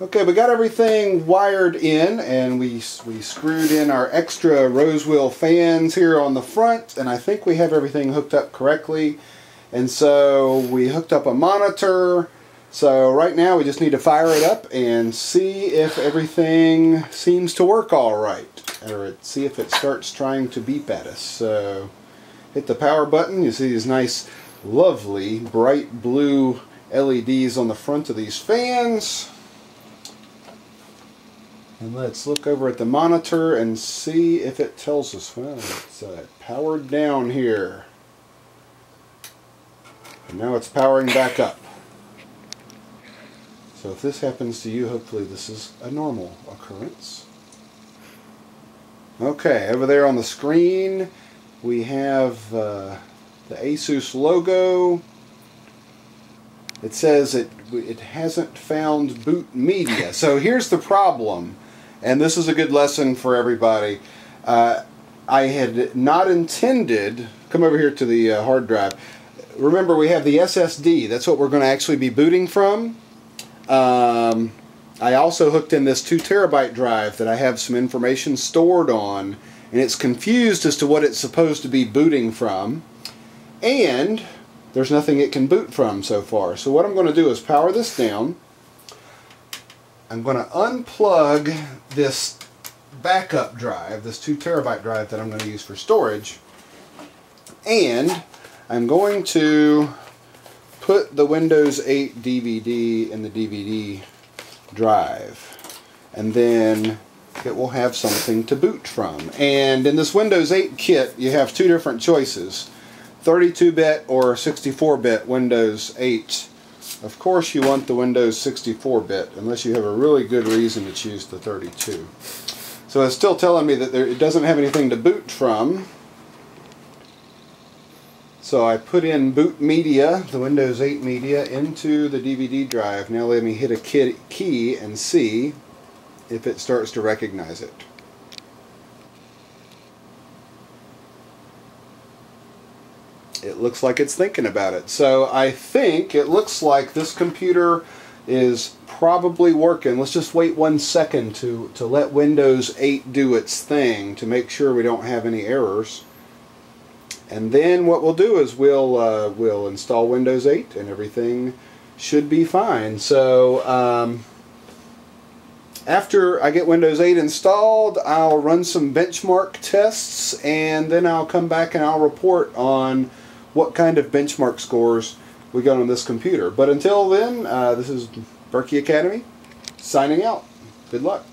Okay, we got everything wired in and we, we screwed in our extra Rosewill fans here on the front and I think we have everything hooked up correctly. And so we hooked up a monitor. So right now we just need to fire it up and see if everything seems to work all right. Or see if it starts trying to beep at us. So hit the power button. You see these nice, lovely, bright blue LEDs on the front of these fans. And let's look over at the monitor and see if it tells us, well, it's uh, powered down here. And now it's powering back up. So if this happens to you, hopefully this is a normal occurrence. Okay, over there on the screen we have uh, the Asus logo. It says it, it hasn't found boot media. So here's the problem and this is a good lesson for everybody. Uh, I had not intended, come over here to the uh, hard drive. Remember, we have the SSD. That's what we're going to actually be booting from. Um, I also hooked in this 2 terabyte drive that I have some information stored on, and it's confused as to what it's supposed to be booting from. And there's nothing it can boot from so far. So what I'm going to do is power this down. I'm going to unplug this backup drive, this 2 terabyte drive that I'm going to use for storage, and I'm going to put the Windows 8 DVD in the DVD drive, and then it will have something to boot from. And in this Windows 8 kit, you have two different choices, 32-bit or 64-bit Windows 8 of course you want the Windows 64-bit unless you have a really good reason to choose the 32. So it's still telling me that there, it doesn't have anything to boot from. So I put in boot media, the Windows 8 media, into the DVD drive. Now let me hit a key and see if it starts to recognize it. It looks like it's thinking about it. So I think it looks like this computer is probably working. Let's just wait one second to, to let Windows 8 do its thing to make sure we don't have any errors. And then what we'll do is we'll, uh, we'll install Windows 8 and everything should be fine. So um, after I get Windows 8 installed, I'll run some benchmark tests and then I'll come back and I'll report on what kind of benchmark scores we got on this computer. But until then, uh, this is Burkey Academy signing out. Good luck.